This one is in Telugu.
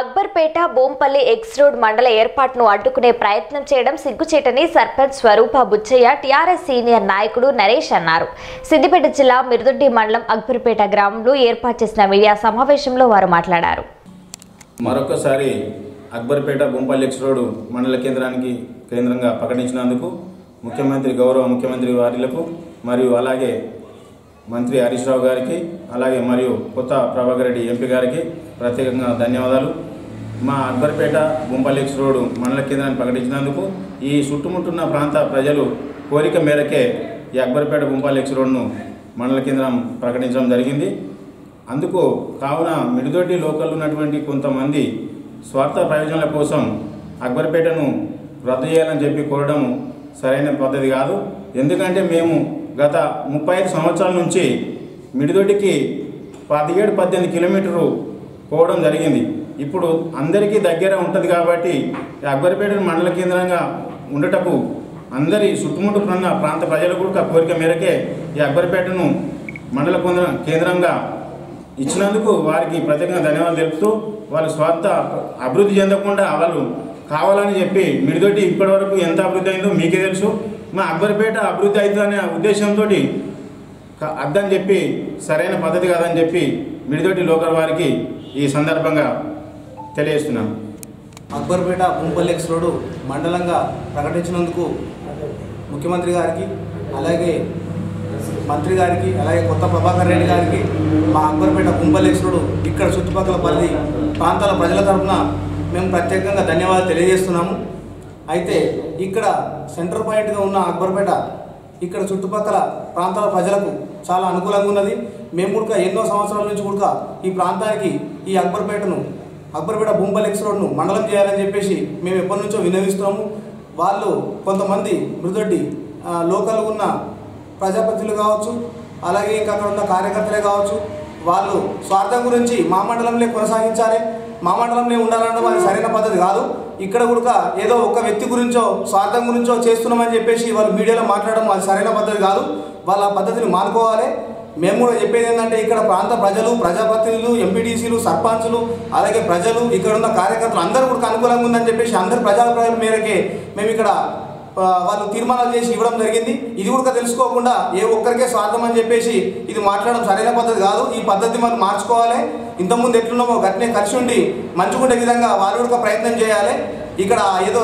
అక్బర్పేట బోంపల్లి ఎక్స్ రోడ్ మండల ఏర్పాటును అడ్డుకునే ప్రయత్నం చేయడం సిగ్గుచేటని సర్పంచ్ స్వరూప బుచ్చయ్య టీఆర్ఎస్ సీనియర్ నాయకుడు నరేష్ అన్నారు. సిద్దిపేట జిల్లా మిరుదొడ్డి మండలం అక్బర్పేట గ్రామంలో ఏర్పాటు చేసిన మీడియా సమావేశంలో వారు మాట్లాడారు. మరొకసారి అక్బర్పేట బొంపల్లి ఎక్స్ రోడ్ మండల కేంద్రానికి కేంద్రంగా ప్రకటించినందుకు ముఖ్యమంత్రి గౌరవ ముఖ్యమంత్రి వారిలకు మరియు అలాగే మంత్రి హరీష్ రావు గారికి అలాగే మరియు కొత్త ప్రభాకర్ రెడ్డి ఎంపీ గారికి ప్రత్యేకంగా ధన్యవాదాలు. మా అక్బర్పేట బొంపల్లి రోడ్డు మండల కేంద్రాన్ని ప్రకటించినందుకు ఈ చుట్టుముట్టున్న ప్రాంత ప్రజలు కోరిక మేరకే ఈ అక్బర్పేట బొంపల్లి రోడ్ను మండల కేంద్రం ప్రకటించడం జరిగింది. అందుకు కావున మిడిదొడ్డి లోకల్ ఉన్నటువంటి కొంతమంది స్వార్థ ప్రయోజనాల కోసం అక్బర్పేటను రద్దు చేయాలని చెప్పి కోరడం సరైన పద్ధతి కాదు. ఎందుకంటే మేము గత ముప్పై ఐదు సంవత్సరాల నుంచి మిడిదొడ్డికి పదిహేడు పద్దెనిమిది కిలోమీటర్లు పోవడం జరిగింది. ఇప్పుడు అందరికీ దగ్గర ఉంటుంది కాబట్టి ఈ అక్బర్పేట మండల కేంద్రంగా ఉండటకు అందరి చుట్టుముట్టుకున్న ప్రాంత ప్రజలకు కూడా కోరిక మేరకే ఈ అక్బర్పేటను మండల కేంద్రంగా ఇచ్చినందుకు వారికి ప్రత్యేకంగా ధన్యవాదాలు తెలుపుతూ వాళ్ళ స్వార్థ అభివృద్ధి చెందకుండా వాళ్ళు కావాలని చెప్పి మిడిదొడ్డి ఇప్పటివరకు ఎంత అభివృద్ధి అయిందో మీకే తెలుసు. మా అక్బర్పేట అభివృద్ధి అవుతుందనే ఉద్దేశంతో అద్దని చెప్పి సరైన పద్ధతి కాదని చెప్పి మిడిదొడ్డి లోకల్ వారికి ఈ సందర్భంగా తెలియజేస్తున్నాను అక్బర్పేట ముంపల్లి ఎక్స్ రోడ్డు మండలంగా ప్రకటించినందుకు ముఖ్యమంత్రి గారికి అలాగే మంత్రి గారికి అలాగే కొత్త ప్రభాకర్ రెడ్డి గారికి మా అక్బర్పేట కుంపల్లి ఇక్కడ చుట్టుపక్కల పరిధి ప్రాంతాల ప్రజల తరఫున మేము ప్రత్యేకంగా ధన్యవాదాలు తెలియజేస్తున్నాము. అయితే ఇక్కడ సెంటర్ పాయింట్గా ఉన్న అక్బర్పేట ఇక్కడ చుట్టుపక్కల ప్రాంతాల ప్రజలకు చాలా అనుకూలంగా ఉన్నది. మేము కూడా ఎన్నో సంవత్సరాల నుంచి కూడా ఈ ప్రాంతానికి ఈ అక్బర్పేటను అక్బర్పేట బొంబల్ ఎక్స్ రోడ్ను మండలం చేయాలని చెప్పేసి మేము ఎప్పటి నుంచో వినియోగిస్తున్నాము వాళ్ళు కొంతమంది మృదొడ్డి లోకల్ ఉన్న ప్రజాప్రతినిధులు కావచ్చు అలాగే ఇంకా అక్కడ ఉన్న కార్యకర్తలే కావచ్చు వాళ్ళు స్వార్థం గురించి మా మండలంలో కొనసాగించాలి. మా మండలంలో ఉండాలంటే అది సరైన పద్ధతి కాదు. ఇక్కడ కూడా ఏదో ఒక వ్యక్తి గురించో స్వార్థం గురించో చేస్తున్నామని చెప్పేసి వాళ్ళు మీడియాలో మాట్లాడడం అది సరైన పద్ధతి కాదు. వాళ్ళ పద్ధతిని మానుకోవాలి. మేము కూడా చెప్పేది ఏంటంటే ఇక్కడ ప్రాంత ప్రజలు ప్రజాప్రతినిధులు ఎంపీటీసీలు సర్పంచులు అలాగే ప్రజలు ఇక్కడ ఉన్న కార్యకర్తలు అందరూ కూడా అనుకూలంగా ఉందని చెప్పేసి అందరు ప్రజాభిప్రాయాల మేరకే మేము ఇక్కడ వాళ్ళు తీర్మానాలు చేసి ఇవ్వడం జరిగింది. ఇది కూడా తెలుసుకోకుండా ఏ ఒక్కరికే స్వార్థం అని చెప్పేసి ఇది మాట్లాడడం సరైన పద్ధతి కాదు. ఈ పద్ధతి మనం మార్చుకోవాలి. ఇంతకుముందు ఎట్లున్నామో గట్నే కలిసి ఉండి మంచుకుండే విధంగా వాళ్ళు కూడా ప్రయత్నం చేయాలి. ఇక్కడ ఏదో